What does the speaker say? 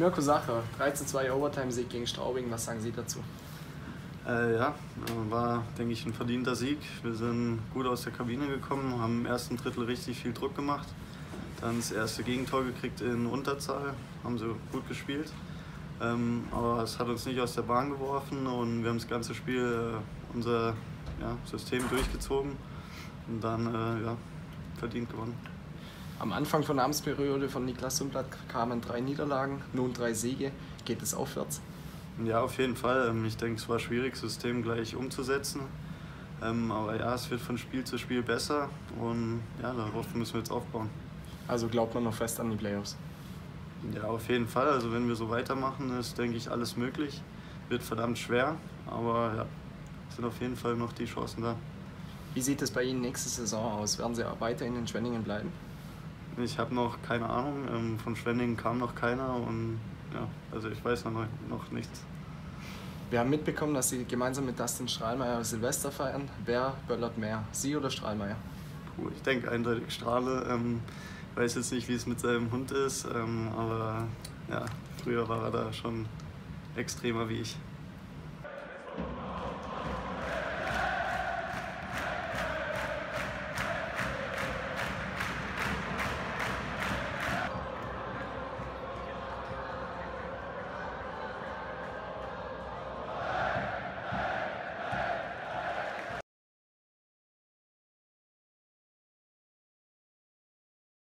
Mirko Sacher, 3 zu 2 Overtime-Sieg gegen Straubing, was sagen Sie dazu? Äh, ja, war, denke ich, ein verdienter Sieg. Wir sind gut aus der Kabine gekommen, haben im ersten Drittel richtig viel Druck gemacht. Dann das erste Gegentor gekriegt in Unterzahl, haben sie gut gespielt. Ähm, aber es hat uns nicht aus der Bahn geworfen und wir haben das ganze Spiel äh, unser ja, System durchgezogen und dann äh, ja, verdient gewonnen. Am Anfang von der Amtsperiode von Niklas Sundblatt kamen drei Niederlagen, nun drei Siege. Geht es aufwärts? Ja, auf jeden Fall. Ähm, ich denke, es war schwierig, das System gleich umzusetzen. Ähm, aber ja, es wird von Spiel zu Spiel besser und ja, darauf müssen wir jetzt aufbauen. Also glaubt man noch fest an die Playoffs? Ja, auf jeden Fall. Also wenn wir so weitermachen, ist, denke ich, alles möglich. Wird verdammt schwer, aber ja, sind auf jeden Fall noch die Chancen da. Wie sieht es bei Ihnen nächste Saison aus? Werden Sie weiterhin in Schwenningen bleiben? Ich habe noch keine Ahnung. Ähm, von Schwenningen kam noch keiner und ja, also ich weiß noch, noch nichts. Wir haben mitbekommen, dass Sie gemeinsam mit Dustin Strahlmeier Silvester feiern. Wer böllert mehr, Sie oder Strahlmeier? Puh, ich denke eindeutig Strahle. Ähm, weiß jetzt nicht, wie es mit seinem Hund ist, ähm, aber ja, früher war er da schon extremer wie ich.